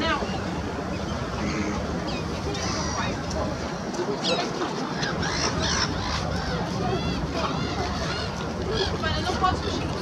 Não. Mas eu não posso fugir.